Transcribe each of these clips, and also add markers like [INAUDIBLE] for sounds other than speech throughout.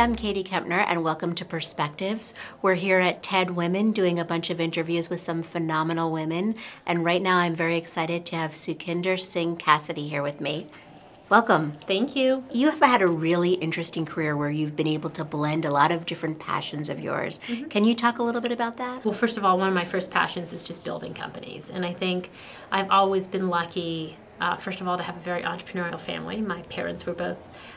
I'm Katie Kempner, and welcome to Perspectives. We're here at TED Women doing a bunch of interviews with some phenomenal women, and right now I'm very excited to have Sukhinder Singh Cassidy here with me. Welcome. Thank you. You have had a really interesting career where you've been able to blend a lot of different passions of yours. Mm-hmm. Can you talk a little bit about that? Well, first of all, one of my first passions is just building companies. And I think I've always been lucky uh, first of all, to have a very entrepreneurial family. My parents were both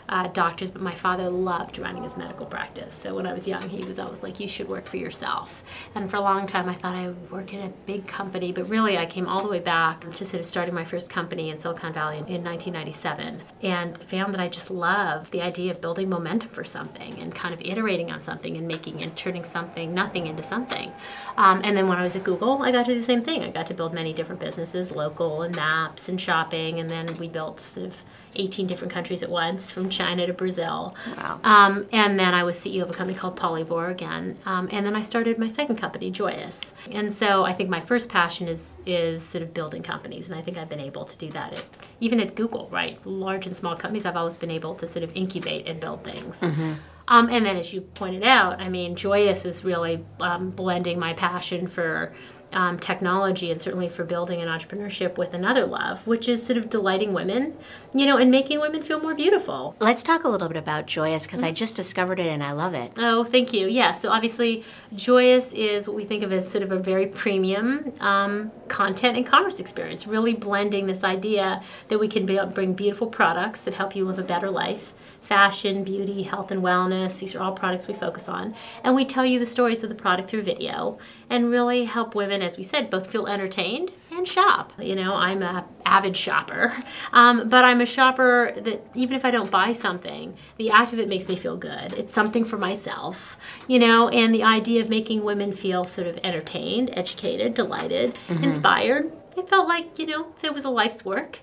uh, doctors, but my father loved running his medical practice. So when I was young, he was always like, you should work for yourself. And for a long time, I thought I would work in a big company, but really I came all the way back to sort of starting my first company in Silicon Valley in, in 1997 and found that I just love the idea of building momentum for something and kind of iterating on something and making and turning something, nothing into something. Um, and then when I was at Google, I got to do the same thing. I got to build many different businesses, local and maps and shopping, and then we built sort of 18 different countries at once, from China to Brazil. Wow. Um, and then I was CEO of a company called Polyvore again. Um, and then I started my second company, Joyus. And so I think my first passion is is sort of building companies, and I think I've been able to do that at, even at Google, right? Large and small companies, I've always been able to sort of incubate and build things. Mm-hmm. Um, and then, as you pointed out, I mean, Joyus is really um, blending my passion for um, technology and certainly for building an entrepreneurship with another love, which is sort of delighting women, you know, and making women feel more beautiful. Let's talk a little bit about Joyus because mm-hmm. I just discovered it and I love it. Oh, thank you. Yeah, so obviously, Joyus is what we think of as sort of a very premium um, content and commerce experience, really blending this idea that we can be, bring beautiful products that help you live a better life fashion, beauty, health and wellness. These are all products we focus on. And we tell you the stories of the product through video and really help women, as we said, both feel entertained and shop. You know, I'm a avid shopper, [LAUGHS] um, but I'm a shopper that even if I don't buy something, the act of it makes me feel good. It's something for myself, you know, and the idea of making women feel sort of entertained, educated, delighted, mm-hmm. inspired. It felt like, you know, if it was a life's work,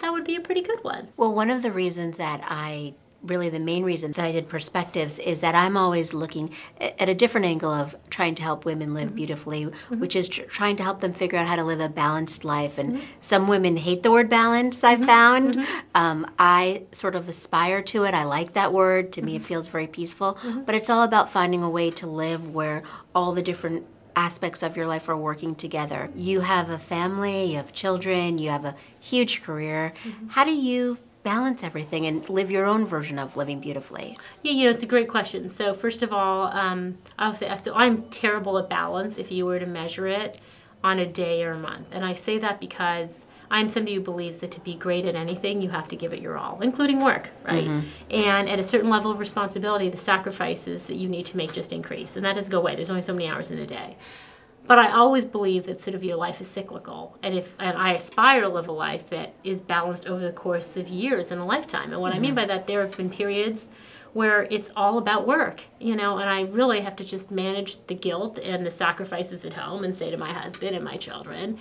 that would be a pretty good one. Well, one of the reasons that I really the main reason that I did perspectives is that I'm always looking at a different angle of trying to help women live mm-hmm. beautifully, mm-hmm. which is tr- trying to help them figure out how to live a balanced life. And mm-hmm. some women hate the word balance, I've mm-hmm. found. Mm-hmm. Um, I sort of aspire to it. I like that word. To me, it mm-hmm. feels very peaceful. But it's all about finding a way to live where all the different aspects of your life are working together. You have a family, you have children, you have a huge career. How do you balance everything and live your own version of living beautifully? Yeah, you know, it's a great question. So first of all, um, I'll say so. I'm terrible at balance. If you were to measure it on a day or a month, and I say that because I'm somebody who believes that to be great at anything, you have to give it your all, including work, right? Mm-hmm. And at a certain level of responsibility, the sacrifices that you need to make just increase, and that doesn't go away. There's only so many hours in a day. But I always believe that sort of your life is cyclical, and if and I aspire to live a life that is balanced over the course of years and a lifetime. And what mm-hmm. I mean mm-hmm. by that, there have been periods where it's all about work, you know, and I really have to just manage the guilt and the sacrifices at home and say to my husband and my children,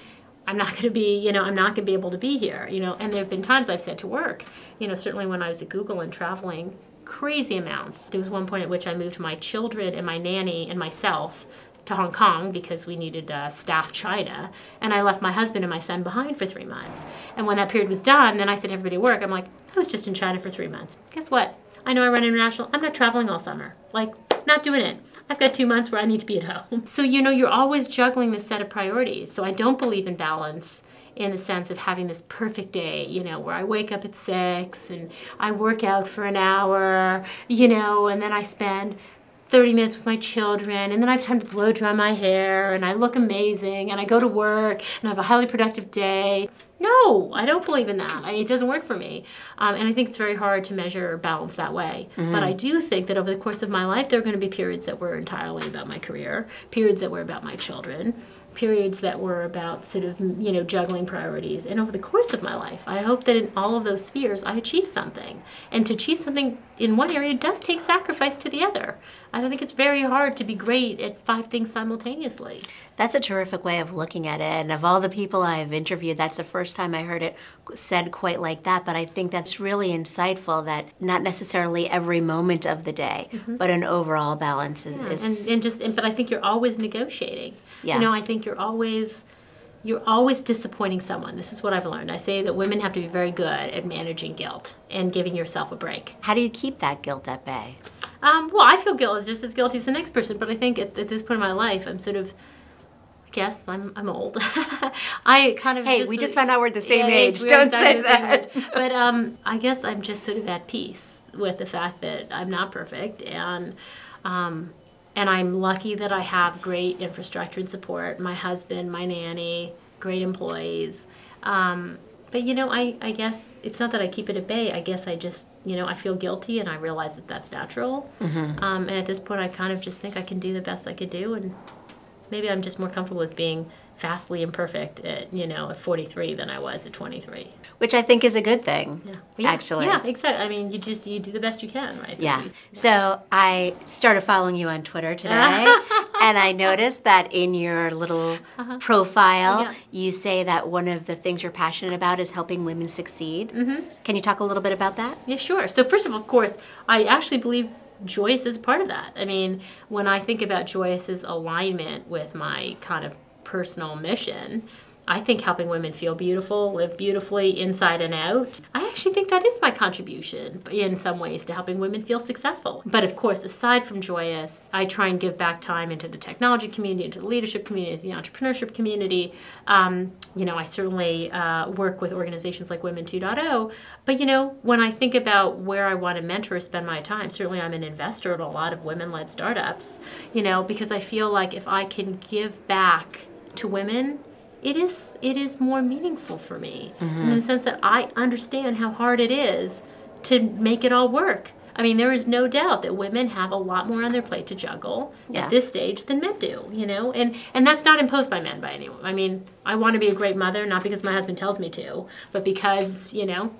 I'm not going to be, you know, I'm not going to be able to be here, you know. And there have been times I've said to work, you know, certainly when I was at Google and traveling crazy amounts. There was one point at which I moved my children and my nanny and myself to Hong Kong because we needed uh, staff China, and I left my husband and my son behind for three months. And when that period was done, then I said to everybody at work, I'm like, I was just in China for three months. Guess what? I know I run international. I'm not traveling all summer. Like, not doing it. I've got two months where I need to be at home. [LAUGHS] So, you know, you're always juggling this set of priorities. So, I don't believe in balance in the sense of having this perfect day, you know, where I wake up at six and I work out for an hour, you know, and then I spend 30 minutes with my children and then I have time to blow dry my hair and I look amazing and I go to work and I have a highly productive day. No, I don't believe in that. I, it doesn't work for me. Um, and I think it's very hard to measure balance that way. Mm-hmm. But I do think that over the course of my life, there are going to be periods that were entirely about my career, periods that were about my children, periods that were about sort of, you know, juggling priorities. And over the course of my life, I hope that in all of those spheres, I achieve something. And to achieve something in one area does take sacrifice to the other. I don't think it's very hard to be great at five things simultaneously. That's a terrific way of looking at it. And of all the people I've interviewed, that's the first time I heard it said quite like that. But I think that's really insightful that not necessarily every moment of the day, mm-hmm. but an overall balance is. Yeah. is... And, and, just, and, but I think you're always negotiating. Yeah. You know, I think you're always you're always disappointing someone. This is what I've learned. I say that women have to be very good at managing guilt and giving yourself a break. How do you keep that guilt at bay? Um, well, I feel guilty, just as guilty as the next person, but I think at, at this point in my life, I'm sort of, I guess I'm, I'm old. [LAUGHS] I kind of Hey, just we just found out we're the same Yeah, age. Don't say that. But um, I guess I'm just sort of at peace with the fact that I'm not perfect, and um, and I'm lucky that I have great infrastructure and support. My husband, my nanny, great employees. Um, but you know, I, I guess it's not that I keep it at bay. I guess I just you know I feel guilty, and I realize that that's natural. Mm-hmm. Um, and at this point, I kind of just think I can do the best I could do, and maybe I'm just more comfortable with being vastly imperfect at you know at 43 than I was at 23. Which I think is a good thing, Yeah, actually. Yeah, exactly. I mean, you just you do the best you can, right? Yeah. you- So I started following you on Twitter [LAUGHS] today, and I noticed that in your little profile, Uh-huh. Yeah. you say that one of the things you're passionate about is helping women succeed. Mm-hmm. Can you talk a little bit about that? Yeah, sure. So first of all, of course, I actually believe Joyus is part of that. I mean, when I think about Joyus's alignment with my kind of personal mission, I think helping women feel beautiful, live beautifully inside and out. I actually think that is my contribution in some ways to helping women feel successful. But of course, aside from Joyus, I try and give back time into the technology community, into the leadership community, into the entrepreneurship community. Um, you know, I certainly uh, work with organizations like Women 2.0. But you know, when I think about where I want to mentor or spend my time, certainly I'm an investor in a lot of women-led startups. You know, because I feel like if I can give back to women it is it is more meaningful for me in mm-hmm. the sense that I understand how hard it is to make it all work. I mean, there is no doubt that women have a lot more on their plate to juggle Yeah. at this stage than men do, you know? And and that's not imposed by men by anyone. I mean, I want to be a great mother not because my husband tells me to, but because, you know,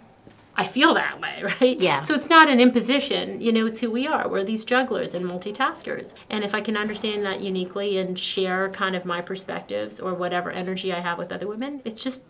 I feel that way, [LAUGHS] right? Yeah. So it's not an imposition, you know, it's who we are. We're these jugglers and multitaskers. And if I can understand that uniquely and share kind of my perspectives or whatever energy I have with other women, it's just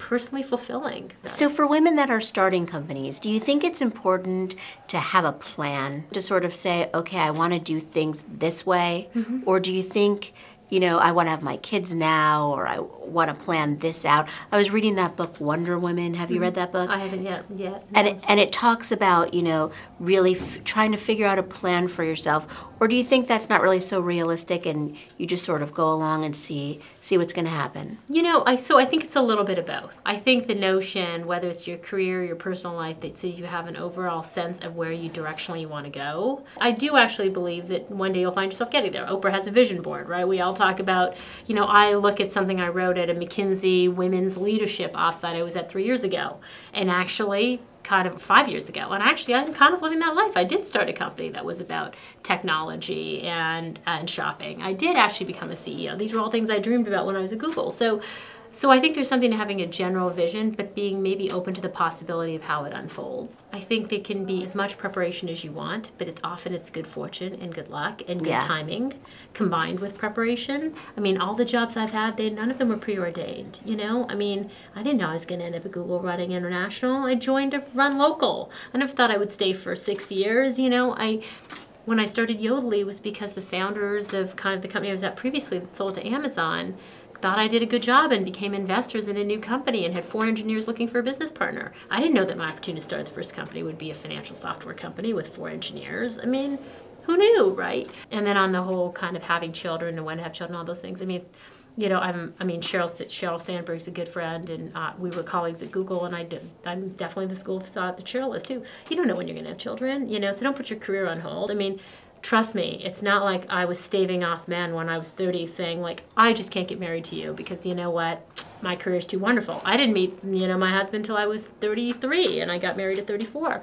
personally fulfilling. So, for women that are starting companies, do you think it's important to have a plan to sort of say, okay, I want to do things this way? Mm-hmm. Or do you think, you know, I want to have my kids now or I want to plan this out? I was reading that book, Wonder Woman. Have you read that book? Mm-hmm. I haven't yet yet. and it, and it talks about you know really f- trying to figure out a plan for yourself or do you think that's not really so realistic and you just sort of go along and see see what's going to happen You know, I so I think it's a little bit of both. I think the notion, whether it's your career, your personal life, that so you have an overall sense of where you directionally you want to go. I do actually believe that one day you'll find yourself getting there. Oprah has a vision board, right? We all talk about, you know, I look at something I wrote at a McKinsey Women's Leadership offsite I was at three years ago, and actually kind of five years ago. And actually i'm kind of living that life. I did start a company that was about technology and and shopping. I did actually become a ceo these were all things i dreamed about when i was at google. So so i think there's something to having a general vision but being maybe open to the possibility of how it unfolds. I think there can be as much preparation as you want but it, often it's good fortune and good luck and good Yeah. timing combined with preparation. I mean all the jobs i've had they none of them were preordained you know? I mean i didn't know i was going to end up at google running international. I joined to run local. I never thought i would stay for six years you know? I when I started Yodlee was because the founders of kind of the company I was at previously that sold to Amazon thought I did a good job and became investors in a new company and had four engineers looking for a business partner. I didn't know that my opportunity to start the first company would be a financial software company with four engineers. I mean, who knew, right? And then on the whole kind of having children and when to have children, all those things. I mean, you know, I'm. I mean, Sheryl Sheryl Sandberg's a good friend, and uh, we were colleagues at Google, and I did, I'm definitely the school of thought that Sheryl is too. You don't know when you're going to have children, you know, so don't put your career on hold. I mean, trust me, it's not like I was staving off men when I was 30, saying like, I just can't get married to you because you know what, my career is too wonderful. I didn't meet you know my husband till I was 33, and I got married at 34.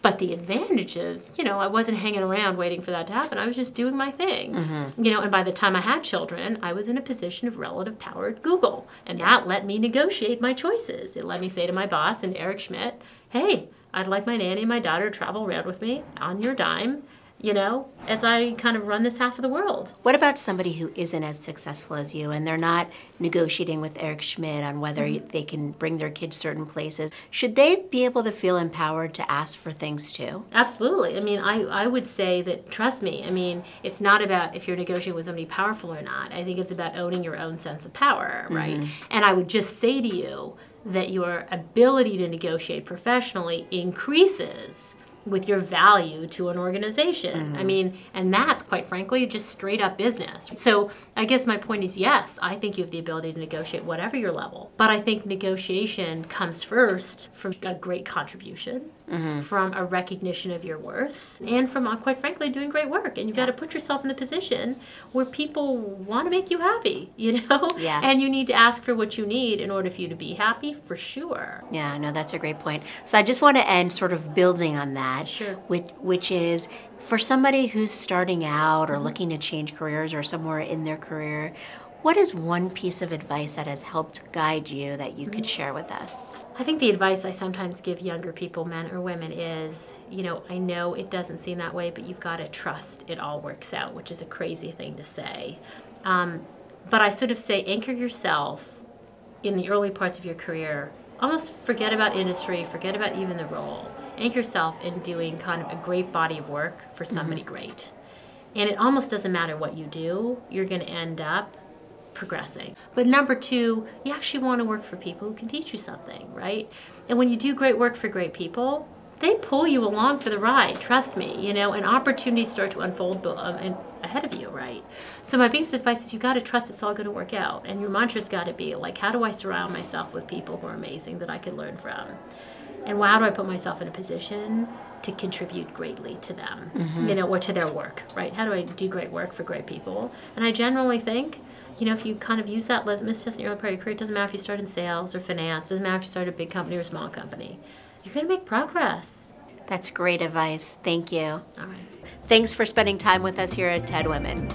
But the advantage is, you know, I wasn't hanging around waiting for that to happen. I was just doing my thing. Mm-hmm. You know, and by the time I had children, I was in a position of relative power at Google. And that let me negotiate my choices. It let me say to my boss and Eric Schmidt, hey, I'd like my nanny and my daughter to travel around with me on your dime, you know, as I kind of run this half of the world. what about somebody who isn't as successful as you and they're not negotiating with eric schmidt on whether Mm-hmm. they can bring their kids certain places should they be able to feel empowered to ask for things too Absolutely. I mean, I, I would say that, trust me, I mean, it's not about if you're negotiating with somebody powerful or not. I think it's about owning your own sense of power, right? And I would just say to you that your ability to negotiate professionally increases with your value to an organization. Mm-hmm. I mean, and that's quite frankly just straight up business. So I guess my point is yes, I think you have the ability to negotiate whatever your level. But I think negotiation comes first from a great contribution, Mm-hmm. from a recognition of your worth, and from, uh, quite frankly, doing great work. And you've got to put yourself in the position where people want to make you happy, [LAUGHS] you know? Yeah. And you need to ask for what you need in order for you to be happy, for sure. Yeah, no, that's a great point. So I just want to end sort of building on that, Sure. which, which is for somebody who's starting out Mm-hmm. or looking to change careers or somewhere in their career, what is one piece of advice that has helped guide you that you Mm-hmm. could share with us? I think the advice I sometimes give younger people, men or women, is you know, I know it doesn't seem that way, but you've got to trust it all works out, which is a crazy thing to say. Um, but I sort of say anchor yourself in the early parts of your career. Almost forget about industry, forget about even the role. Anchor yourself in doing kind of a great body of work for somebody great. And it almost doesn't matter what you do, you're going to end up progressing. But number two, you actually want to work for people who can teach you something, right? And when you do great work for great people, they pull you along for the ride. Trust me, you know, and opportunities start to unfold um, ahead of you, right? So my biggest advice is you got to trust it's all going to work out, and your mantra's got to be like, how do I surround myself with people who are amazing that I can learn from? and how do I put myself in a position to contribute greatly to them, mm-hmm. you know, or to their work, right? How do I do great work for great people? And I generally think, you know, if you kind of use that litmus test in the early part of your career, it doesn't matter if you start in sales or finance, doesn't matter if you start a big company or a small company, you're going to make progress. That's great advice. Thank you. All right. Thanks for spending time with us here at TED Women.